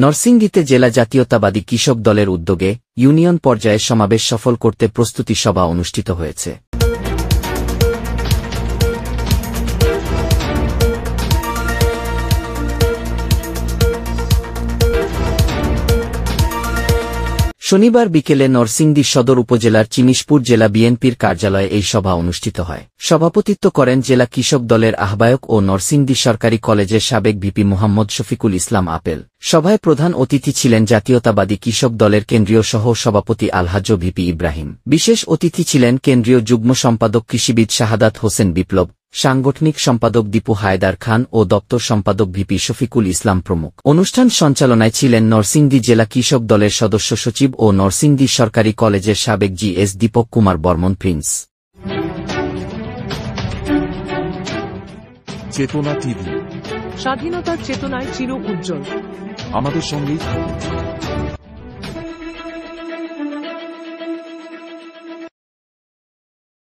নরসিংদীতে জেলা জাতীয়তাবাদী কৃষক দলের উদ্যোগে ইউনিয়ন পর্যায়ে সমাবেশ সফল করতে প্রস্তুতি সভা অনুষ্ঠিত হয়েছে। শনিবার বিকেলে নরসিংদী সদর উপজেলার চিনিশপুর জেলা বিএনপির কার্যালয়ে এই সভা অনুষ্ঠিত হয়। সভাপতিত্ব করেন জেলা কৃষক দলের আহ্বায়ক ও নরসিংদী সরকারি কলেজের সাবেক ভিপি মোহাম্মদ শফিকুল ইসলাম আপেল। সভায় প্রধান অতিথি ছিলেন জাতীয়তাবাদী কৃষক দলের কেন্দ্রীয় সহ সভাপতি আলহাজ ভিপি ইব্রাহিম। বিশেষ অতিথি ছিলেন কেন্দ্রীয় যুগ্ম সম্পাদক কৃষিবিদ শাহাদাত হোসেন বিপ্লব। সাংগঠনিক সম্পাদক দীপু হায়দার খান ও দপ্তর সম্পাদক ভিপি শফিকুল ইসলাম প্রমুখ। অনুষ্ঠান সঞ্চালনায় ছিলেন নরসিংদী জেলা কৃষক দলের সদস্য সচিব ও নরসিংদী সরকারি কলেজের সাবেক G S Dipak Kumar Barman Prince. Chetona TV. স্বাধীনতার চেতনায় চির উজ্জ্বল। আমাদের সঙ্গেই থাকুন।